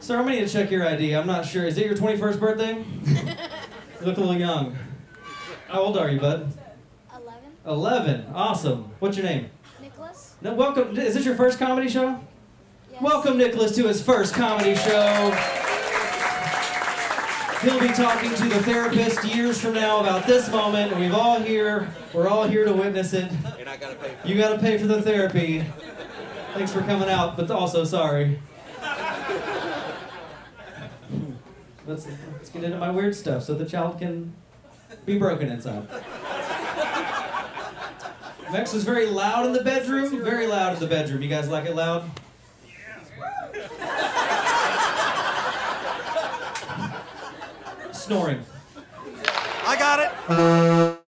Sir, I'm gonna need to check your ID. I'm not sure. Is it your 21st birthday? you look a little young. How old are you, bud? 11. 11. Awesome. What's your name? Nicholas? No, welcome. Is this your first comedy show? Yes. Welcome Nicholas to his first comedy show. He'll be talking to the therapist years from now about this moment, and we've all here, we're all here to witness it. And I gotta pay for You gotta pay for the therapy. Thanks for coming out, but also sorry. Let's, let's get into my weird stuff so the child can be broken inside. Max was very loud in the bedroom. Very loud in the bedroom. You guys like it loud? Snoring. I got it.